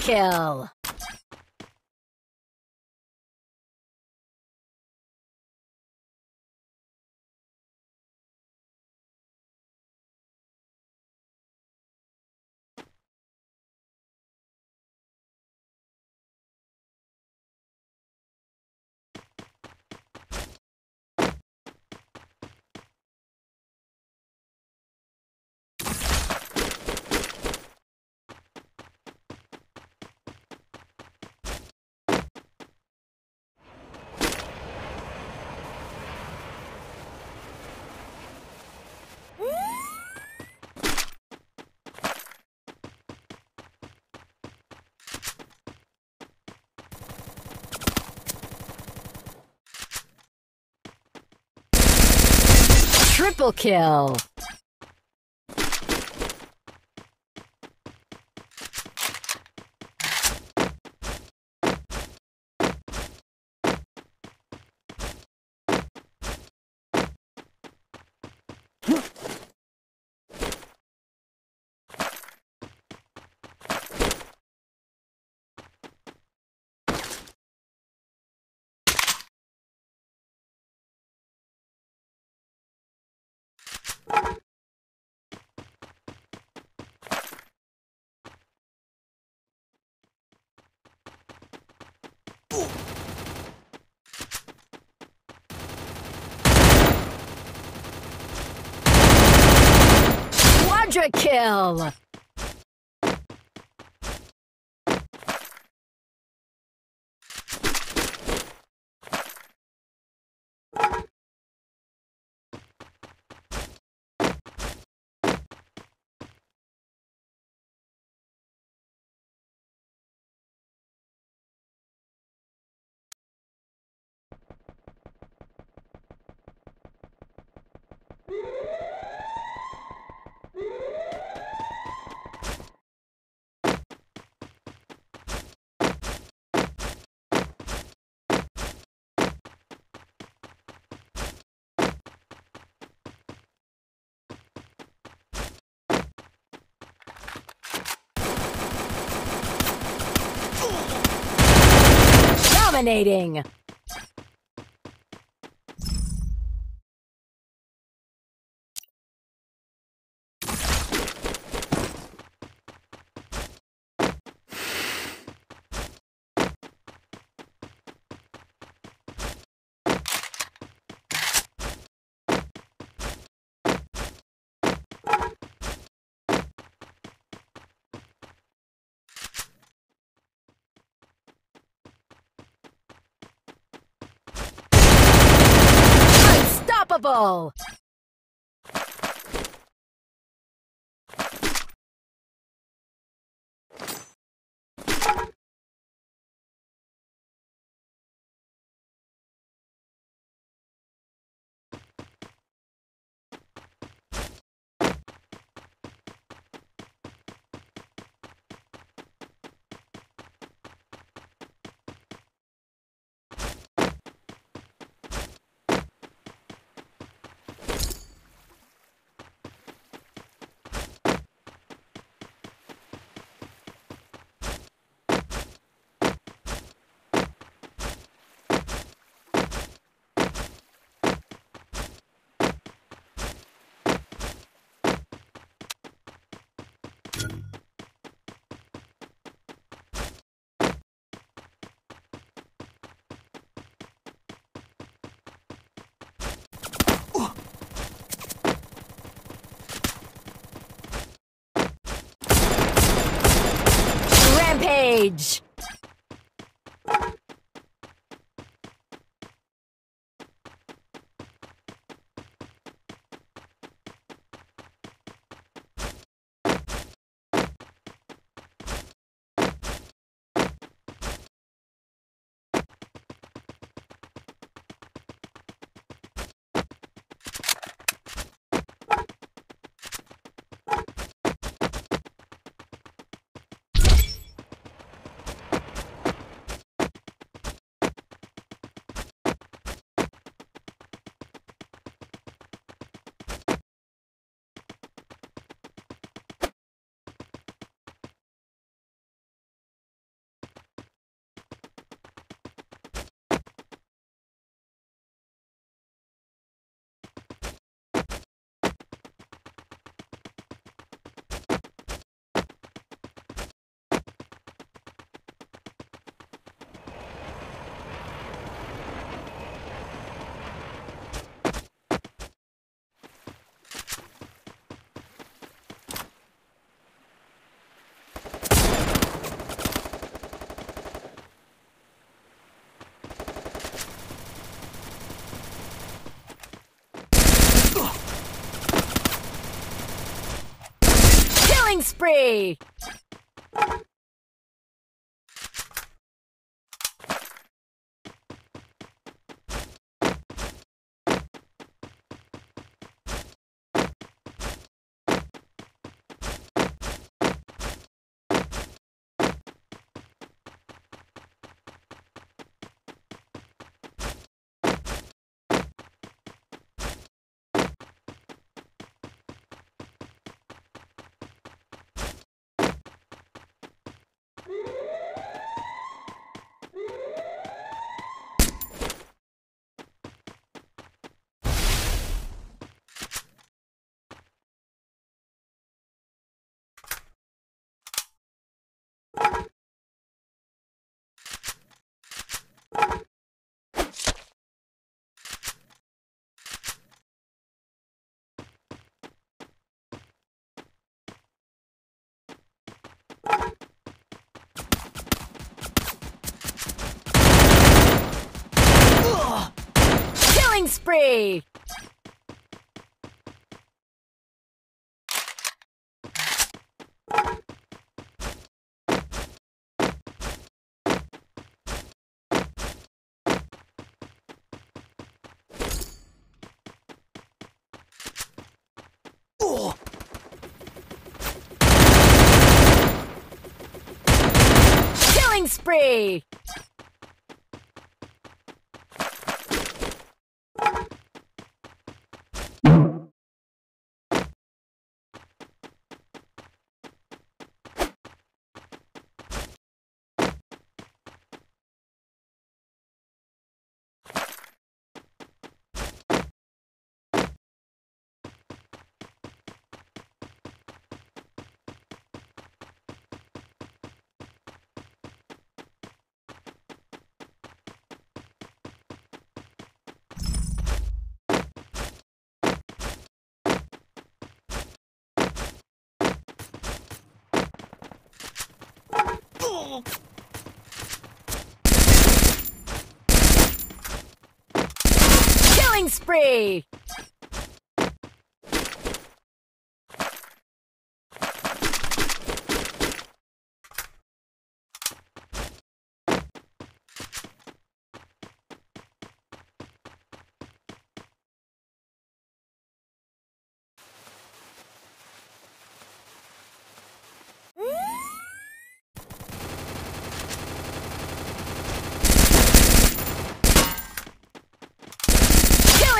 Kill! Triple kill! Quadra kill! Dominating! Unstoppable! rede. Killing spree! Killing spree! Killing spree!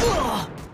Ugh!